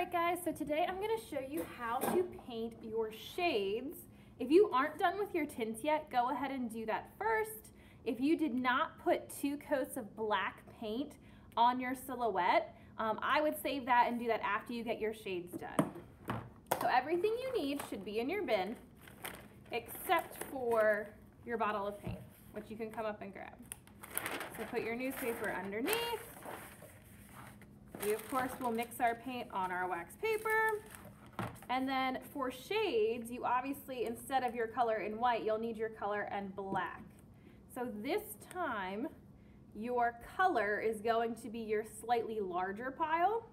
right guys, so today I'm going to show you how to paint your shades. If you aren't done with your tints yet, go ahead and do that first. If you did not put two coats of black paint on your silhouette, um, I would save that and do that after you get your shades done. So everything you need should be in your bin, except for your bottle of paint, which you can come up and grab. So put your newspaper underneath. We of course will mix our paint on our wax paper. And then for shades, you obviously, instead of your color in white, you'll need your color in black. So this time, your color is going to be your slightly larger pile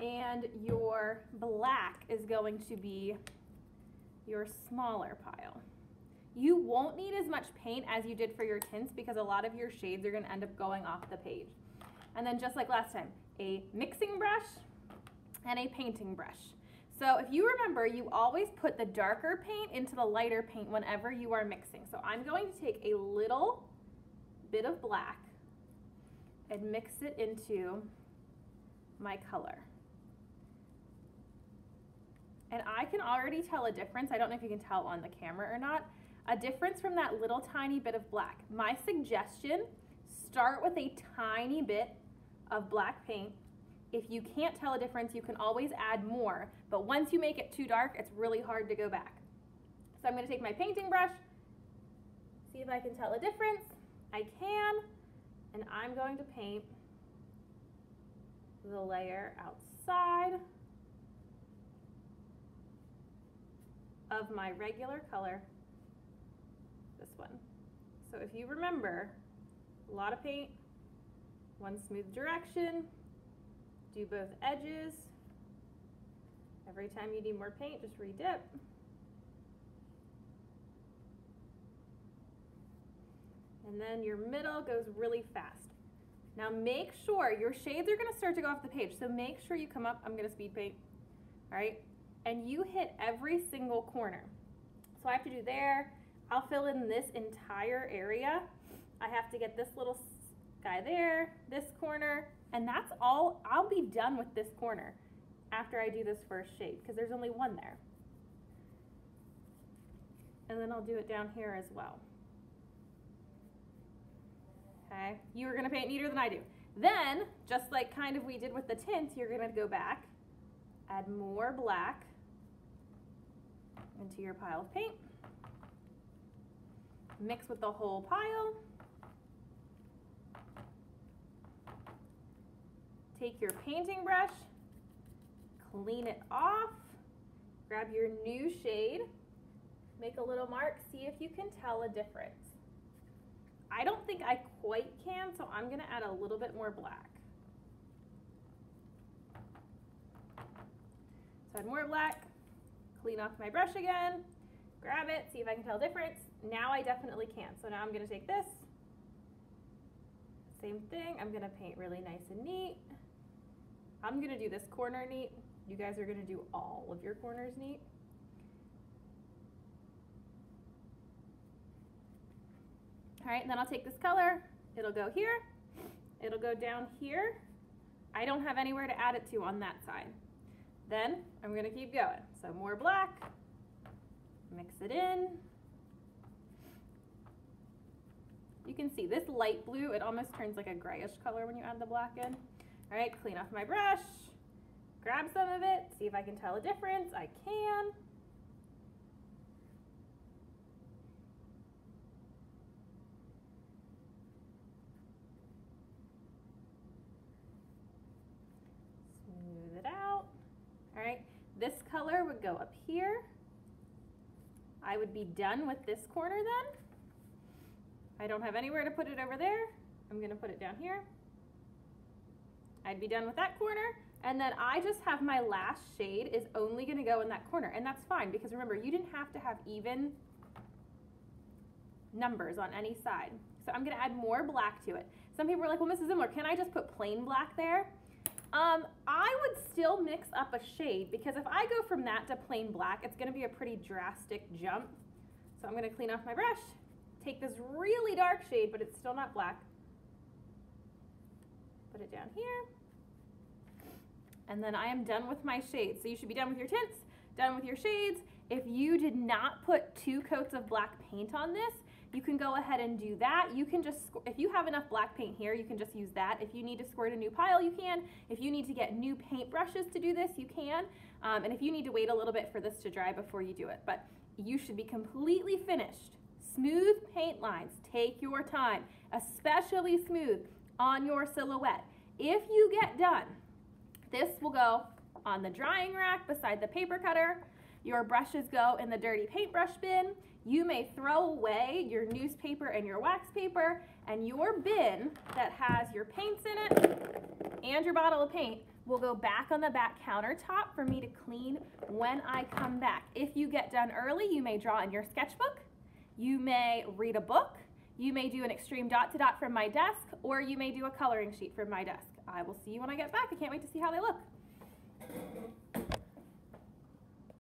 and your black is going to be your smaller pile. You won't need as much paint as you did for your tints because a lot of your shades are gonna end up going off the page. And then just like last time, a mixing brush and a painting brush. So if you remember, you always put the darker paint into the lighter paint whenever you are mixing. So I'm going to take a little bit of black and mix it into my color. And I can already tell a difference. I don't know if you can tell on the camera or not. A difference from that little tiny bit of black. My suggestion, start with a tiny bit of black paint. If you can't tell a difference, you can always add more. But once you make it too dark, it's really hard to go back. So I'm gonna take my painting brush, see if I can tell a difference. I can, and I'm going to paint the layer outside of my regular color, this one. So if you remember, a lot of paint, one smooth direction, do both edges. Every time you need more paint, just redip. And then your middle goes really fast. Now make sure your shades are gonna start to go off the page. So make sure you come up, I'm gonna speed paint, all right? And you hit every single corner. So I have to do there, I'll fill in this entire area. I have to get this little guy there, this corner, and that's all, I'll be done with this corner after I do this first shape because there's only one there. And then I'll do it down here as well. Okay, you are gonna paint neater than I do. Then, just like kind of we did with the tint, you're gonna go back, add more black into your pile of paint, mix with the whole pile, take your painting brush, clean it off, grab your new shade, make a little mark, see if you can tell a difference. I don't think I quite can, so I'm gonna add a little bit more black. So add more black, clean off my brush again, grab it, see if I can tell a difference. Now I definitely can. So now I'm gonna take this, same thing, I'm gonna paint really nice and neat. I'm gonna do this corner neat. You guys are gonna do all of your corners neat. All right, then I'll take this color, it'll go here, it'll go down here. I don't have anywhere to add it to on that side. Then I'm gonna keep going. So more black, mix it in. You can see this light blue, it almost turns like a grayish color when you add the black in. All right, clean off my brush, grab some of it, see if I can tell a difference. I can. Smooth it out. All right, this color would go up here. I would be done with this corner then. I don't have anywhere to put it over there. I'm gonna put it down here. I'd be done with that corner. And then I just have my last shade is only gonna go in that corner. And that's fine because remember, you didn't have to have even numbers on any side. So I'm gonna add more black to it. Some people are like, well, Mrs. Imler, can I just put plain black there? Um, I would still mix up a shade because if I go from that to plain black, it's gonna be a pretty drastic jump. So I'm gonna clean off my brush, take this really dark shade, but it's still not black. Put it down here. and then I am done with my shades. So you should be done with your tints, done with your shades. If you did not put two coats of black paint on this, you can go ahead and do that. You can just, if you have enough black paint here, you can just use that. If you need to squirt a new pile, you can. If you need to get new paint brushes to do this, you can. Um, and if you need to wait a little bit for this to dry before you do it, but you should be completely finished. Smooth paint lines, take your time, especially smooth on your silhouette. If you get done, this will go on the drying rack beside the paper cutter. Your brushes go in the dirty paintbrush bin. You may throw away your newspaper and your wax paper and your bin that has your paints in it and your bottle of paint will go back on the back countertop for me to clean when I come back. If you get done early, you may draw in your sketchbook, you may read a book, you may do an extreme dot to dot from my desk, or you may do a coloring sheet from my desk. I will see you when I get back. I can't wait to see how they look.